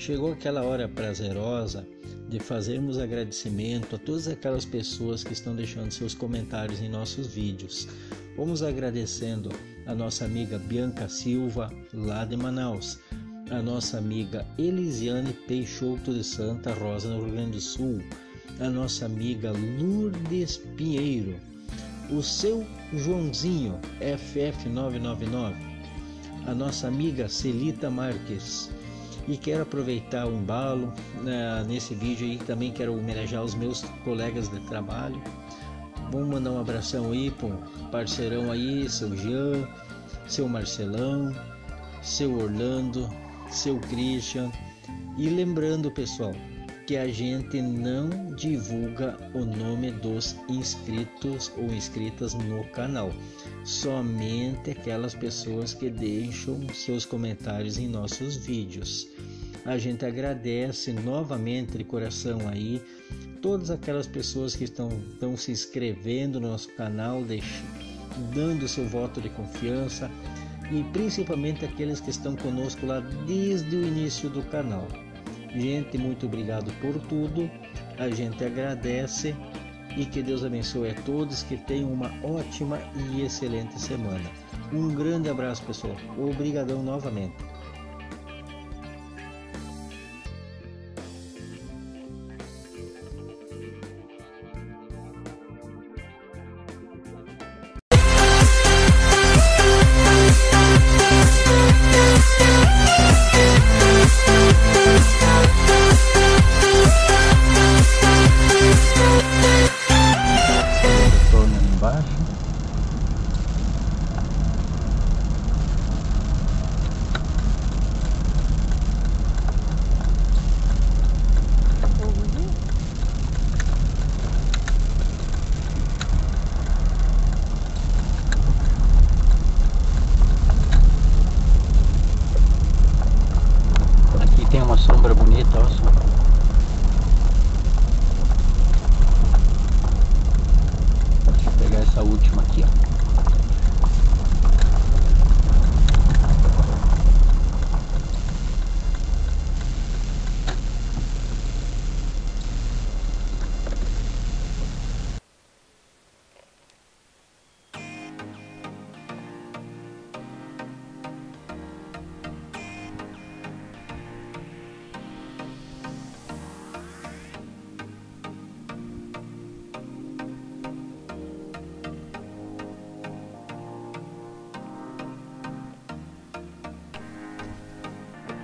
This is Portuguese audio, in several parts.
chegou aquela hora prazerosa de fazermos agradecimento a todas aquelas pessoas que estão deixando seus comentários em nossos vídeos. Vamos agradecendo a nossa amiga Bianca Silva, lá de Manaus, a nossa amiga Elisiane Peixoto de Santa Rosa, no Rio Grande do Sul, a nossa amiga Lourdes Pinheiro, o seu Joãozinho FF999, a nossa amiga Celita Marques. E quero aproveitar o embalo né, nesse vídeo aí, também quero homenagear os meus colegas de trabalho. Vamos mandar um abração aí para parceirão aí, seu Jean, seu Marcelão, seu Orlando, seu Christian. E lembrando, pessoal, que a gente não divulga o nome dos inscritos ou inscritas no canal, somente aquelas pessoas que deixam seus comentários em nossos vídeos. A gente agradece novamente de coração aí todas aquelas pessoas que estão, estão se inscrevendo no nosso canal, deixando, dando seu voto de confiança e principalmente aqueles que estão conosco lá desde o início do canal. Gente, muito obrigado por tudo. A gente agradece e que Deus abençoe a todos, que tenham uma ótima e excelente semana. Um grande abraço, pessoal. Obrigadão novamente.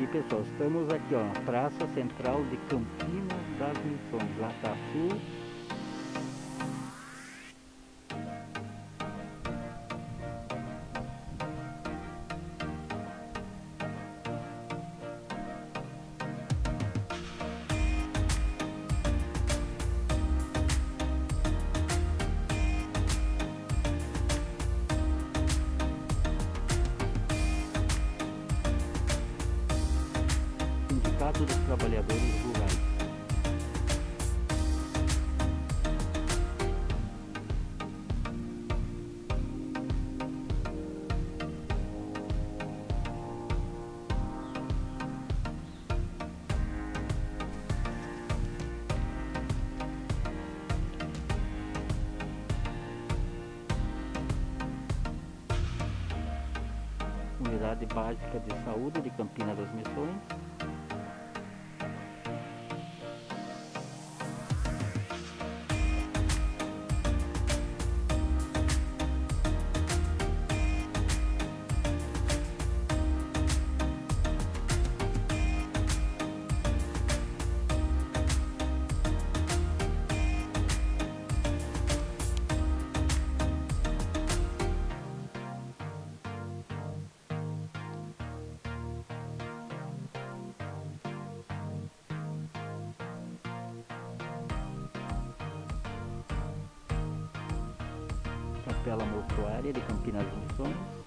Aqui pessoal, estamos aqui ó, Praça Central de Campinas das Missões, lá tá sul Sindicato dos Trabalhadores Rurais. Capela Mortuária de Campinas das Missões.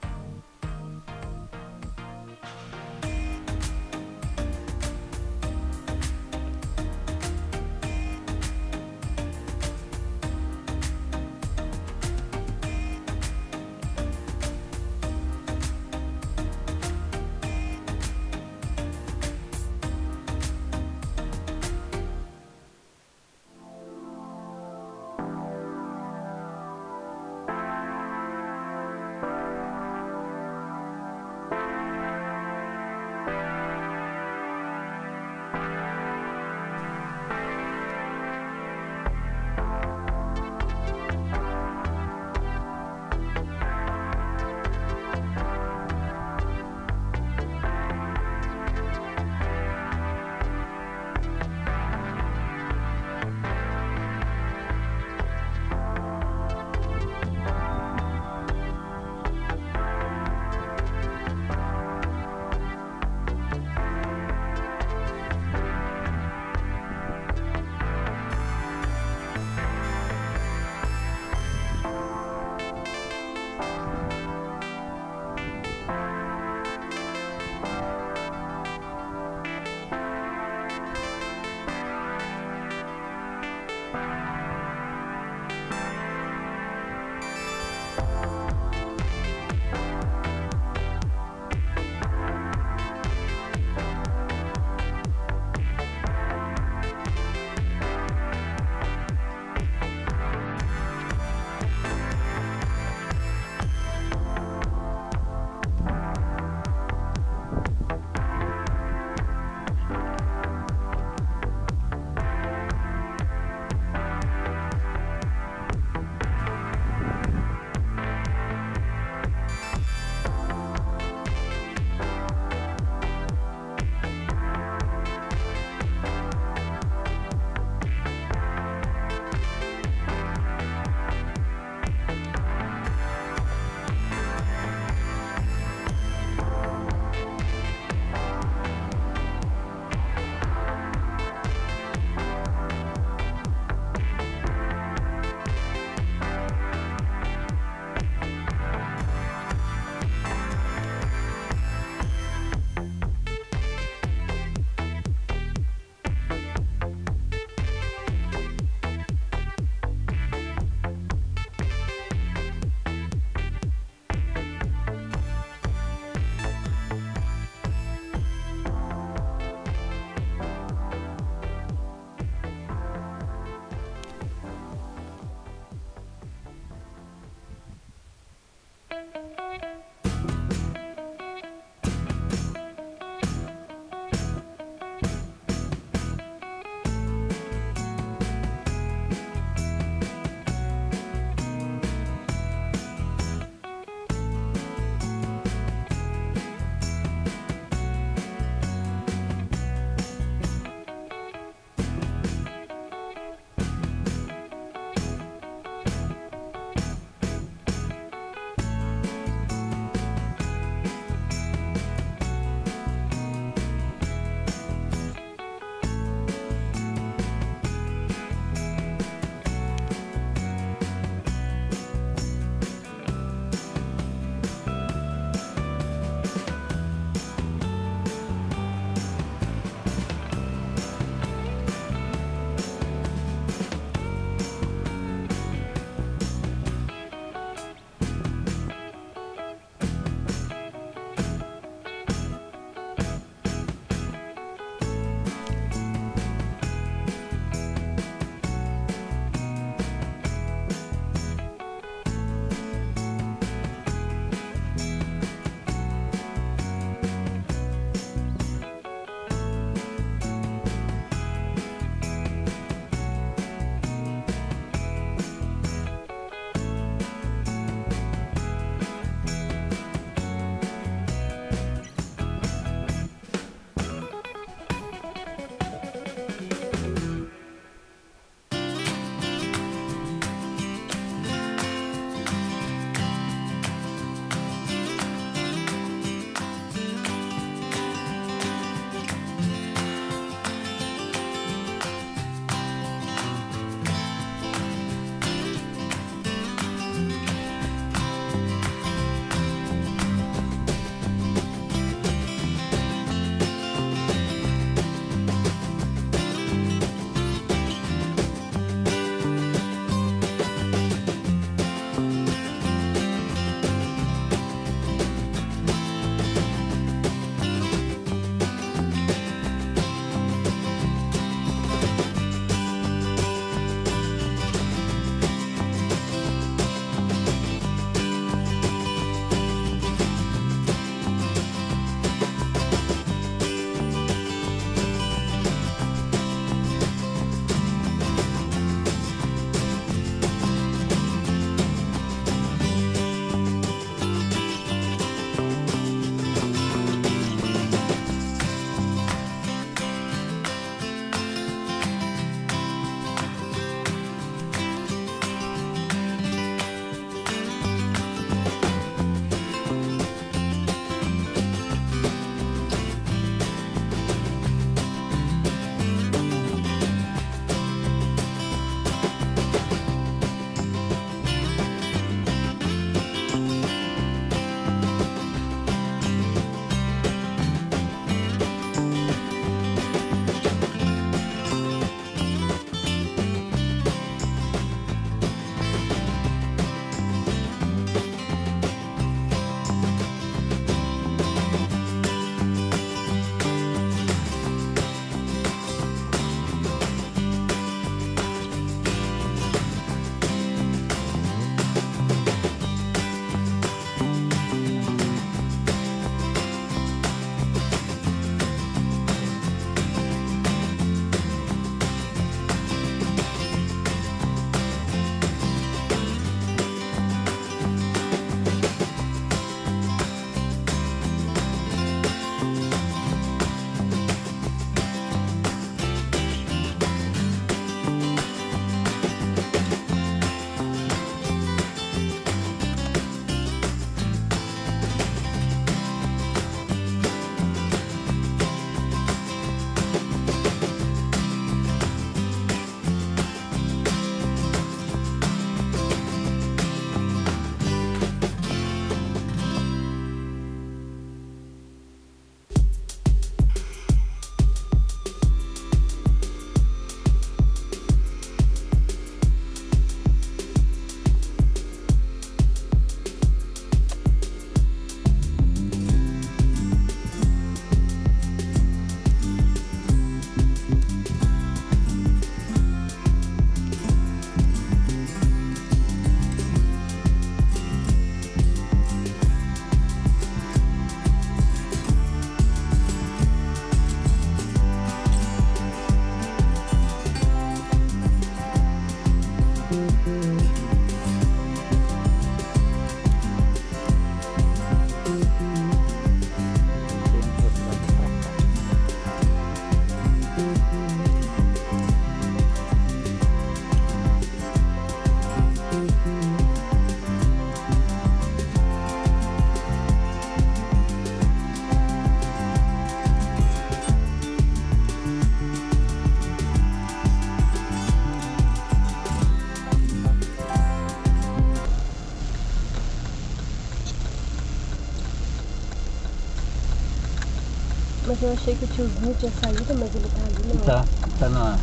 Mas eu achei que o tiozinho tinha saído, mas ele tá ali, não. Tá, tá na.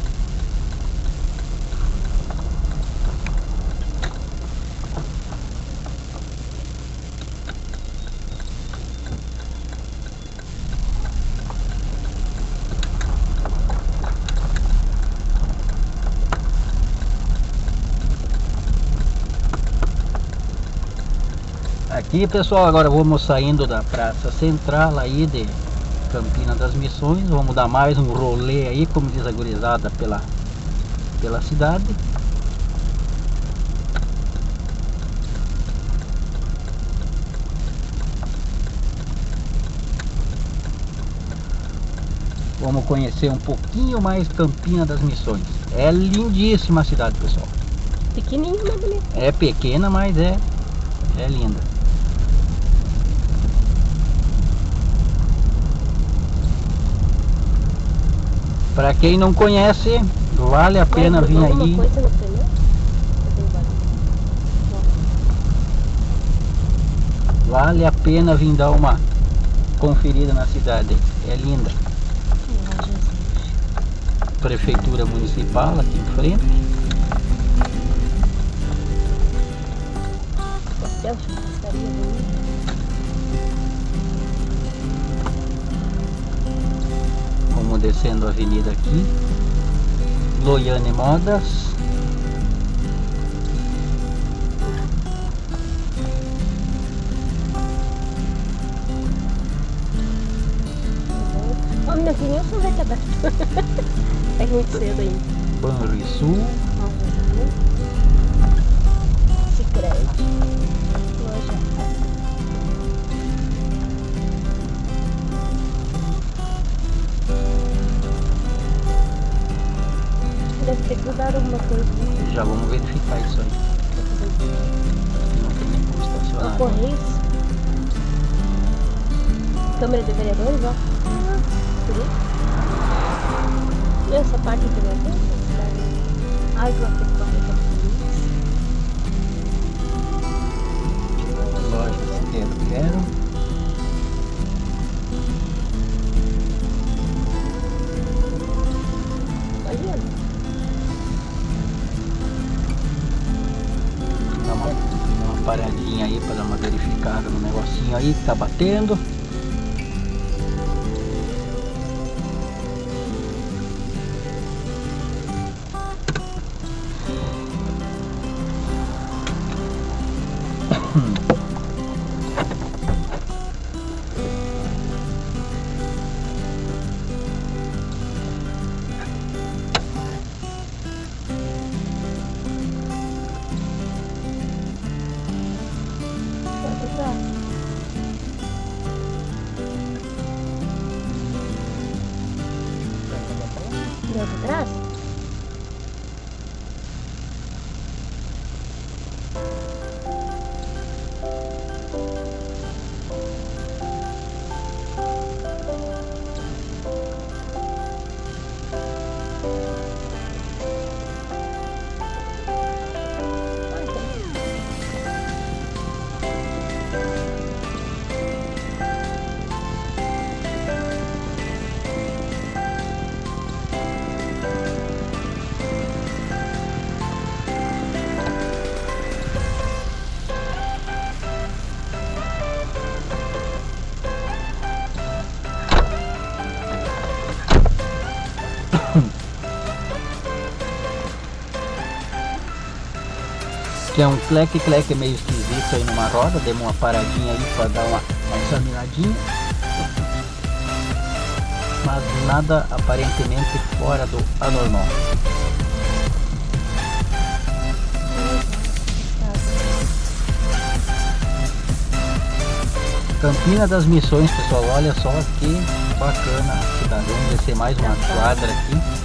Aqui pessoal, agora vamos saindo da praça central aí de Campina das Missões, vamos dar mais um rolê aí, como diz a gurizada, pela, pela cidade. Vamos conhecer um pouquinho mais Campina das Missões. É lindíssima a cidade, pessoal. Pequenininho, mas bonito. É pequena, mas é, é linda. Para quem não conhece, vale a pena Mas vir aí. Vale a pena vir dar uma conferida na cidade. É linda. Prefeitura Municipal aqui em frente. Hotel, Vamos descendo a avenida aqui. Loiane Modas. Ó, meu filho, eu sou vai aberto. É muito cedo ainda. Banrisul. Grudado alguma coisa. Já vamos verificar isso aí. Não tem nem como estacionar. Correios. Câmara de vereadores, ó. Ah, por isso. E essa parte aqui não é bem cidade. Ai, que eu Loja Quero Quero. Ali, Dá uma, uma paradinha aí para dar uma verificada no negocinho aí que tá batendo. É um cleque-cleque meio esquisito aí numa roda, demos uma paradinha aí para dar uma, uma examinadinha. Mas nada aparentemente fora do anormal. Campina das Missões, pessoal, olha só que bacana a cidade. Vamos descer mais uma quadra aqui.